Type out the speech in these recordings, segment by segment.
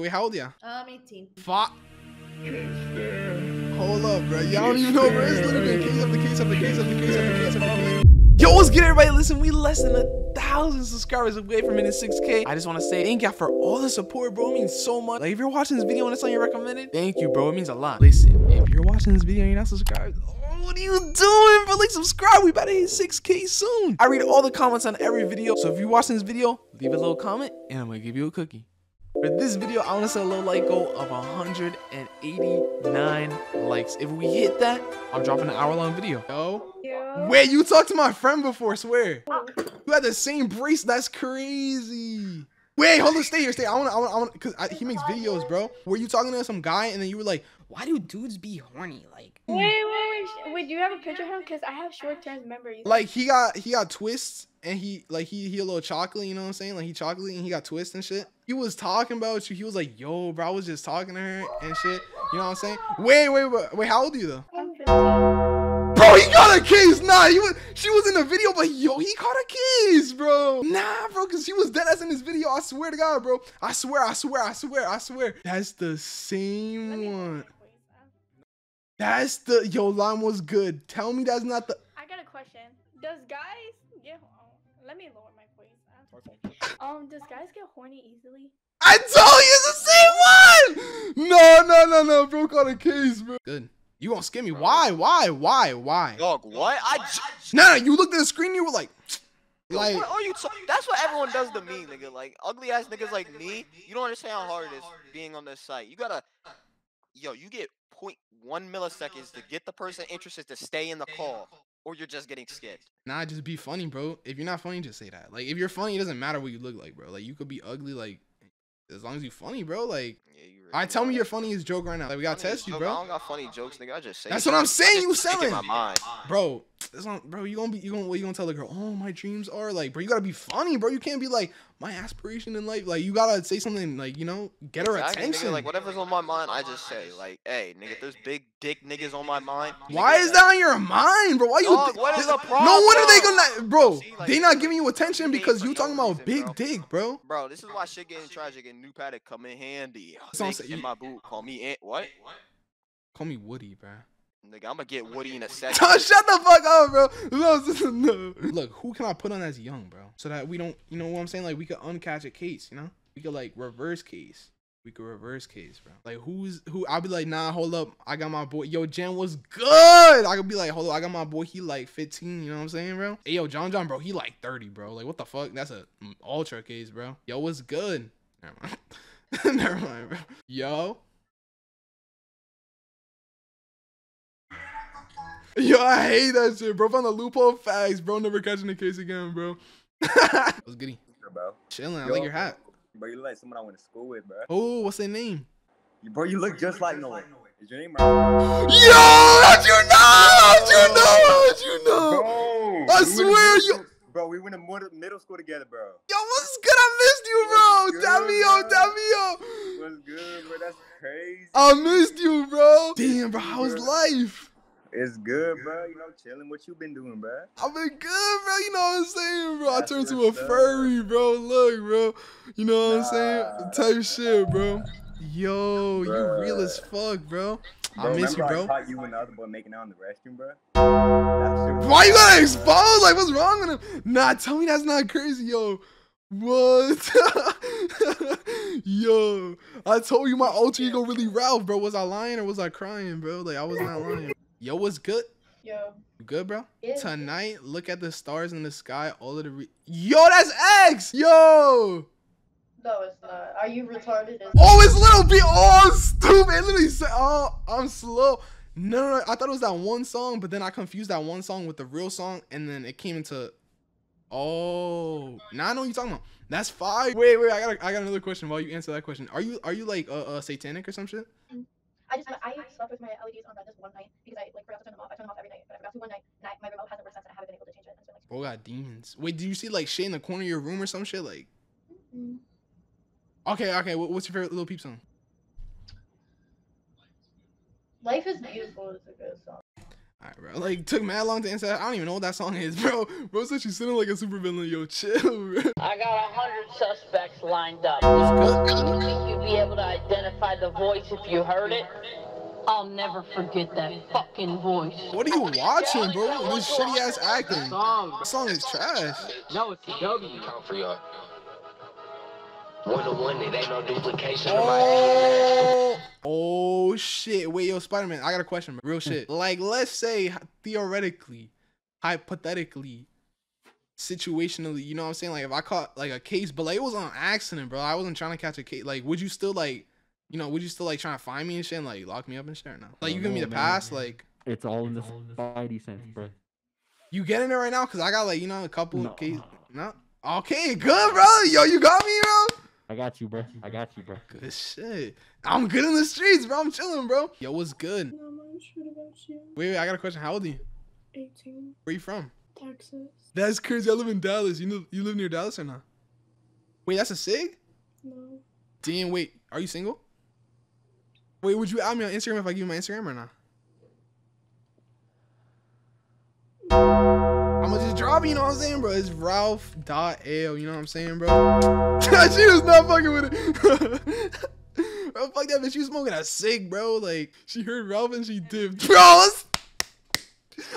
Wait, how old ya? I'm 18. Fuck. Hold up, bro. Y'all don't even know, bro. It's literally a case after case after case after case after case after case. Yo, what's good, everybody? Listen, we less than a thousand subscribers away from hitting 6K. I just want to say thank y'all for all the support, bro. It means so much. Like, if you're watching this video and it's on your recommended, thank you, bro. It means a lot. Listen, if you're watching this video and you're not subscribed, oh, what are you doing, bro? Like, subscribe. We better hit 6K soon. I read all the comments on every video. So if you're watching this video, leave a little comment and I'm going to give you a cookie. For this video, I want to set a little like goal of 189 likes. If we hit that, I'm dropping an hour long video. Yo. Yeah. Wait, you talked to my friend before, swear. Oh. You had the same brace. That's crazy. Wait, hold on, stay here, stay. I want to, I want, to, I want, to, cause he makes videos, bro. Were you talking to some guy and then you were like, "Why do dudes be horny?" Like, Wait, mm. wait, wait. Wait, do you have a picture of him? Because I have short term memories. like he got he got twists and he like he he a little chocolate. You know what I'm saying? Like he chocolate and he got twists and shit. He was talking about you. He was like, "Yo, bro, I was just talking to her and shit." You know what I'm saying? Wait, wait, wait. Wait, how old are you though? I'm 15. Bro, he got a kiss. Nah, he was she was in the video, but yo, he caught a kiss, bro. Nah, bro, cause she was dead ass in this video. I swear to God, bro. I swear, I swear, I swear, I swear. That's the Let same me one. My voice up. That's the yo line was good. Tell me that's not the. I got a question. Does guys get? Oh, let me lower my voice. up. Um, does guys get horny easily? I told you it's the same one. No, no, no, no, bro. Caught a case, bro. Good. You gonna skip me? Why? Why? Why? Why? Dog, what? I j- No, no. You looked at the screen. You were like, like. what are you ta- That's what everyone does to me, nigga. Like ugly ass niggas like me. You don't understand how hard it is being on this site. You gotta, yo, you get 0.1 milliseconds to get the person interested to stay in the call, or you're just getting skipped. Nah, just be funny, bro. If you're not funny, just say that. Like, if you're funny, it doesn't matter what you look like, bro. Like, you could be ugly, like, as long as you funny, bro. Like, Yeah, you. I really tell me your funniest joke right now. Like, we gotta test you, joke- bro. I don't got funny jokes, nigga. I just say. That's what I'm saying, you selling. my mind. Bro, that's not, bro. You gonna be, you gonna, what you gonna tell the girl? Oh, my dreams are like, bro. You gotta be funny, bro. You can't be like, my aspiration in life. Like, you gotta say something like, you know, get her Exactly, nigga, attention. like whatever's on my mind, I just say. Like, hey, nigga, there's big dick niggas on my mind. Why is that on your mind, bro? Why you? Dog, what is th- the No wonder they gonna, bro. See, like, they not giving you attention because you talking about reason, big bro. dick, bro. Bro, this is why shit getting tragic and new paddock come in handy. That's I'm Nigga, saying, in my boot, call me Ant. What? Call me Woody, bro. Nigga, I'm gonna get Woody in a second. Shut the fuck up, bro. No, no. Look, who can I put on as young, bro? So that we don't, you know what I'm saying? Like we could uncatch a case, you know? We could like reverse case. We could reverse case, bro. Like who's who? I'll be like, nah, hold up. I got my boy. Yo, Jen was good. I could be like, hold up. I got my boy. He like 15. You know what I'm saying, bro? Hey, yo, John John, bro. He like 30, bro. Like what the fuck? That's a mm, ultra case, bro. Yo, what's good? Never mind. Never mind, bro. Yo. Yo, I hate that shit, bro. Found the loophole facts, bro. Never catching the case again, bro. What's goody? Chilling. I Yo. like your hat. Bro, you look like someone I went to school with, bro. Oh, what's their name? You, bro, you look just like Noah. Is your name right? Yo, how'd you know? How'd you know? How'd you know? Bro, I we went to swear you- Bro, we went to middle, school together, bro. Yo, what's good? I missed you, bro. What's Dab good, me up, bro? dab me up. What's good, bro? That's crazy. I missed you, bro. Damn, bro. How's life? It's good, bro. You know, chilling. What you been doing, bro? I've been good, bro. You know what I'm saying, bro. I That's turned to a furry, bro. Look, bro. You know what I'm saying? Nah. Type shit, bro. Yo, you real as fuck, bro. I miss you, bro. I caught you and the other boy making out in the restroom, bro? That shit was Why you gotta expose? Like, what's wrong with him? Nah, tell me that's not crazy, yo. What? yo, I told you my alter ego really Ralph, bro. Was I lying or was I crying, bro? Like, I was not lying. Yo, what's good? Yo. You good, bro? Yeah. Tonight, look at the stars in the sky. All of the re- yo, that's X. Yo. No, it's not. Are you retarded? Oh, it's little B. Oh, I'm stupid. It literally said, oh, I'm slow. No, no, no, I thought it was that one song, but then I confused that one song with the real song, and then it came into. Oh, now I know what you're talking about. That's fine. Wait, wait, I got, a, I got another question. While you answer that question, are you, are you like, uh, uh satanic or some shit? I just I slept with my LEDs on red this one night because I like forgot to turn them off. I turn them off every night, but I forgot to one night. And I, my remote hasn't worked since, and I haven't been able to change it. It's been like. Oh, got demons. Wait, do you see like shit in the corner of your room or some shit? Like, Mm. okay, okay. what- What's your favorite Lil Peep song? Life is beautiful is a good song. Alright, bro. Like took mad long to answer. that. I don't even know what that song is, bro. Bro said she's sitting like a super villain. Yo, chill, bro. I got a hundred suspects lined up. What's good? You think you'd be able to identify the voice if you heard it? I'll never forget that fucking voice. What are you watching, bro? This shitty ass acting. Song. That song is trash. No, it's the W. Count for y'all. One to one, it ain't no duplication Oh, oh shit. Wait, yo, Spider Man, I got a question, bro. Real hmm. shit. Like, let's say theoretically, hypothetically, situationally, you know what I'm saying? Like, if I caught like a case, but like it was on accident, bro. I wasn't trying to catch a case. Like, would you still like, you know, would you still like trying to find me and shit and like lock me up and shit or no? Like, you give me the know, man. pass, like, It's all in the spidey sense, bro. you getting it right now? Cause I got like, you know, a couple No. cases. No. Okay, good, bro. Yo, you got me, bro. I got you, bro. I got you, bro. Good shit. I'm good in the streets, bro. I'm chilling, bro. Yo, what's good? No, man, shit about you. Wait, wait, I got a question. How old are you? 18, Where you from? Texas. That's crazy. I live in Dallas. You know, you live near Dallas or not? Wait, that's a sig? No. Damn, wait. Are you single? Wait, would you add me on Instagram if I give you my Instagram or not? I'm gonna just drop you, you know what I'm saying, bro? It's Ralph.ale, you know what I'm saying, bro? she was not fucking with it. bro, fuck that bitch. She was smoking a cig, bro. Like, she heard Ralph and she dipped. Bro, it's-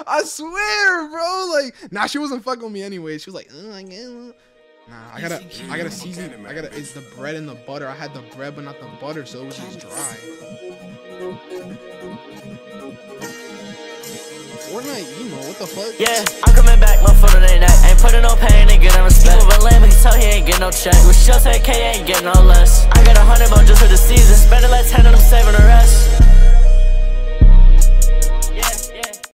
I swear, bro. Like, nah, she wasn't fucking with me anyway. She was like, oh, I guess. Nah, I gotta, I gotta season. I gotta. It's the bread and the butter. I had the bread, but not the butter, so it was just dry. Fortnite emo. What the fuck? Yeah, I'm coming back, Ain't putting no pain, ain't getting no respect. Move a lame, he tell he ain't get no check. With she'll take K, ain't get no less. I got a hundred more just for the season. Spend it like ten and I'm saving the rest.